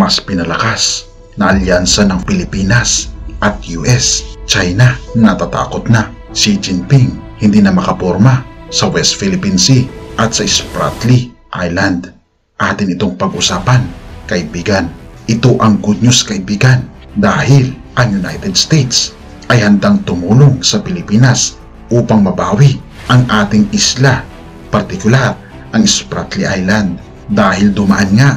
mas pinalakas na alyansa ng Pilipinas at US, China, natatakot na Xi Jinping hindi na makaporma sa West Philippine Sea at sa Spratly Island. Atin itong pag-usapan, kaibigan. Ito ang good news kaibigan dahil ang United States ay handang tumulong sa Pilipinas upang mabawi ang ating isla, partikular ang Spratly Island dahil dumaan nga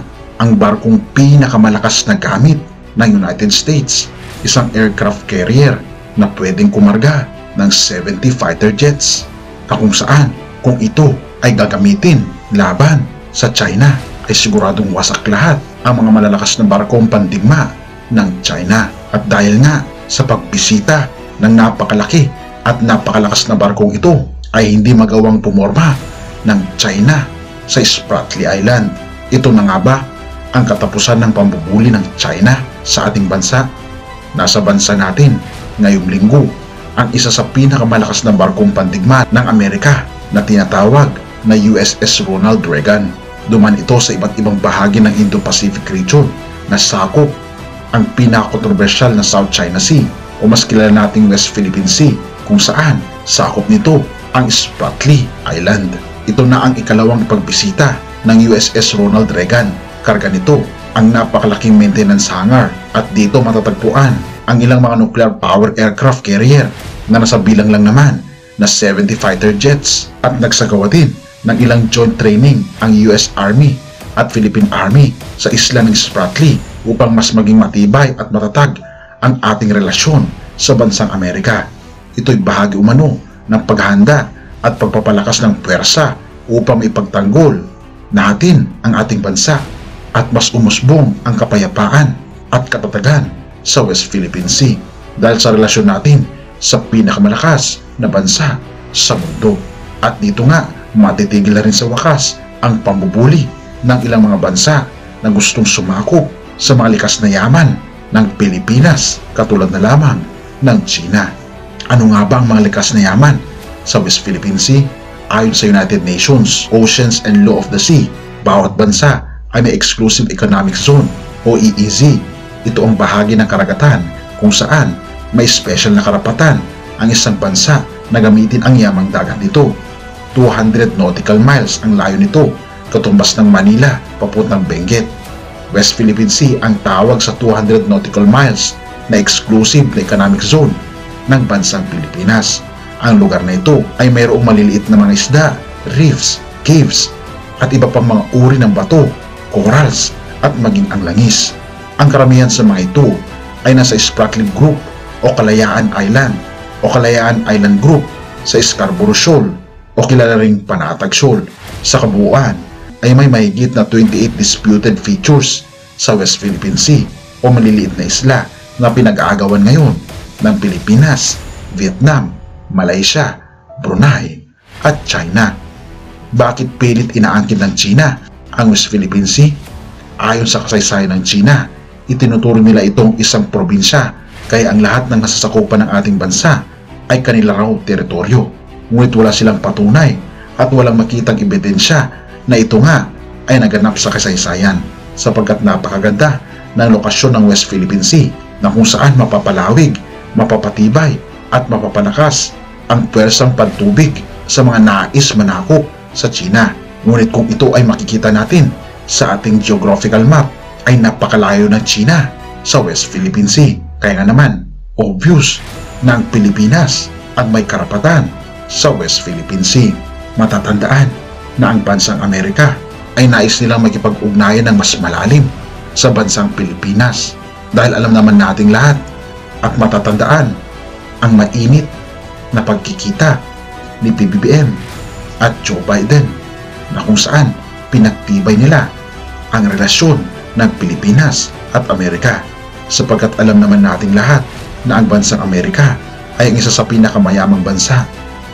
ang barkong pinakamalakas na gamit ng United States, isang aircraft carrier na pwedeng kumarga ng 70 fighter jets na kung saan kung ito ay gagamitin laban sa China ay siguradong wasak lahat ang mga malalakas na barkong pandigma ng China at dahil nga sa pagbisita ng napakalaki at napakalakas na barkong ito ay hindi magawang pumorma ng China sa Spratly Island. Ito na nga ba ang katapusan ng pambubuli ng China sa ating bansa? Nasa bansa natin ngayong linggo ang isa sa pinakamalakas na barkong pandigma ng Amerika na tinatawag na USS Ronald Reagan. Duman ito sa iba't ibang bahagi ng Indo-Pacific region na sakop ang pinakakontrobersyal na South China Sea o mas kilala nating West Philippine Sea kung saan sakop nito ang Spratly Island. Ito na ang ikalawang pagbisita ng USS Ronald Reagan. Karga nito ang napakalaking maintenance hangar at dito matatagpuan ang ilang mga nuclear power aircraft carrier na nasa bilang lang naman na 70 fighter jets at nagsagawa din ng ilang joint training ang US Army at Philippine Army sa isla ng Spratly upang mas maging matibay at matatag ang ating relasyon sa bansang Amerika. Ito'y bahagi umano ng paghahanda at pagpapalakas ng puwersa upang ipagtanggol natin ang ating bansa at mas umusbong ang kapayapaan at katatagan sa West Philippine Sea dahil sa relasyon natin sa pinakamalakas na bansa sa mundo. At dito nga, matitigil na rin sa wakas ang pambubuli ng ilang mga bansa na gustong sumakop sa mga likas na yaman ng Pilipinas katulad na lamang ng China. Ano nga ba ang mga likas na yaman sa West Philippine Sea? Ayon sa United Nations Oceans and Law of the Sea, bawat bansa ay may Exclusive Economic Zone o EEZ. Ito ang bahagi ng karagatan kung saan may special na karapatan ang isang bansa na gamitin ang yamang dagat nito. 200 nautical miles ang layo nito, katumbas ng Manila papuntang Benguet. West Philippine Sea ang tawag sa 200 nautical miles na exclusive na economic zone ng bansang Pilipinas. Ang lugar na ito ay mayroong maliliit na mga isda, reefs, caves, at iba pang mga uri ng bato, corals, at maging ang langis. Ang karamihan sa mga ito ay nasa Spratly Group o Kalayaan Island o Kalayaan Island Group sa Scarborough Shoal o kilala ring Panatag Shoal. Sa kabuuan ay may mahigit na 28 disputed features sa West Philippine Sea o maliliit na isla na pinag-aagawan ngayon ng Pilipinas, Vietnam, Malaysia, Brunei at China. Bakit pilit inaangkin ng China ang West Philippine Sea? Ayon sa kasaysayan ng China, itinuturo nila itong isang probinsya kaya ang lahat ng nasasakupan ng ating bansa ay kanila raw teritoryo. Ngunit wala silang patunay at walang makitang ebidensya na ito nga ay naganap sa kasaysayan sapagkat napakaganda ng lokasyon ng West Philippine Sea na kung saan mapapalawig, mapapatibay at mapapalakas ang pwersang pantubig sa mga nais manakop sa China. Ngunit kung ito ay makikita natin sa ating geographical map ay napakalayo ng China sa West Philippine Sea. Kaya nga naman, obvious na ang Pilipinas ang may karapatan sa West Philippine Sea. Matatandaan na ang bansang Amerika ay nais nilang makipag-ugnayan ng mas malalim sa bansang Pilipinas dahil alam naman nating lahat at matatandaan ang mainit na pagkikita ni PBBM at Joe Biden na kung saan pinagtibay nila ang relasyon ng Pilipinas at Amerika sapagkat alam naman nating lahat na ang bansang Amerika ay ang isa sa pinakamayamang bansa.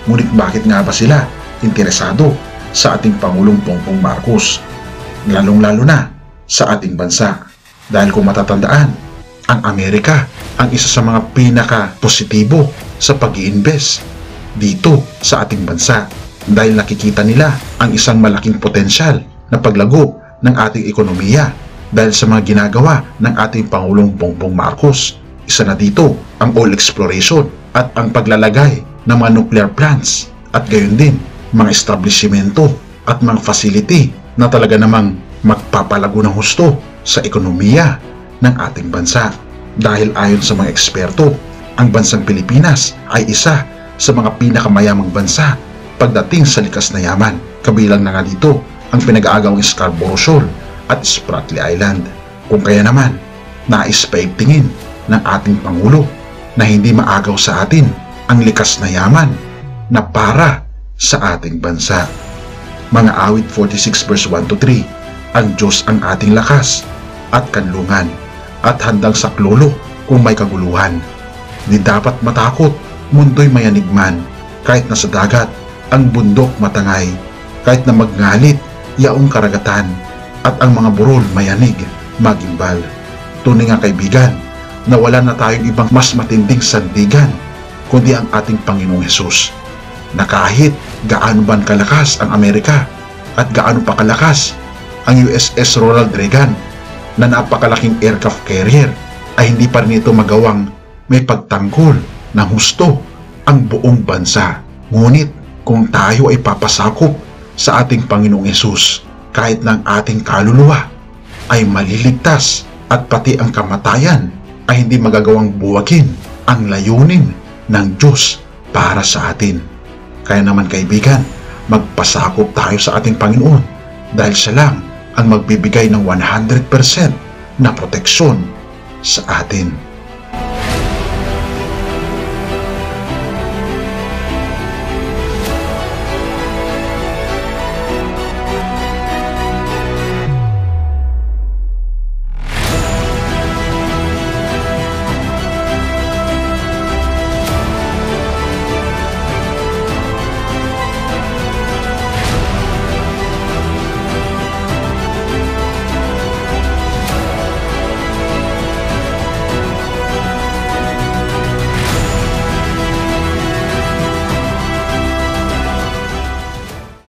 Ngunit bakit nga ba sila interesado sa ating Pangulong Bongbong Marcos? Lalong-lalo na sa ating bansa. Dahil kung matatandaan, ang Amerika ang isa sa mga pinaka-positibo sa pag invest dito sa ating bansa dahil nakikita nila ang isang malaking potensyal na paglago ng ating ekonomiya dahil sa mga ginagawa ng ating Pangulong Bongbong Marcos. Isa na dito ang oil exploration at ang paglalagay ng mga nuclear plants at gayon din mga establishmento at mga facility na talaga namang magpapalago ng husto sa ekonomiya ng ating bansa. Dahil ayon sa mga eksperto, ang bansang Pilipinas ay isa sa mga pinakamayamang bansa pagdating sa likas na yaman. Kabilang na nga dito ang pinag-aagawang Scarborough Shoal at Spratly Island. Kung kaya naman, nais paigtingin ng ating Pangulo na hindi maagaw sa atin ang likas na yaman na para sa ating bansa. Mga awit 46 verse 1 to 3, ang Diyos ang ating lakas at kanlungan at handang saklolo kung may kaguluhan. Di dapat matakot, mundo'y mayanigman, kahit nasa dagat, ang bundok matangay, kahit na magngalit, yaong karagatan, at ang mga burol mayanig, magimbal. Tunay nga kaibigan, na wala na tayong ibang mas matinding sandigan, kundi ang ating Panginoong Hesus. Na kahit gaano ban kalakas ang Amerika at gaano pa kalakas ang USS Ronald Reagan na napakalaking aircraft carrier ay hindi pa rin ito magawang may pagtanggol ng husto ang buong bansa. Ngunit kung tayo ay papasakop sa ating Panginoong Yesus, kahit ng ating kaluluwa ay maliligtas at pati ang kamatayan ay hindi magagawang buwagin ang layunin ng Diyos para sa atin. Kaya naman kaibigan, magpasakop tayo sa ating Panginoon dahil siya lang ang magbibigay ng 100% na proteksyon sa atin.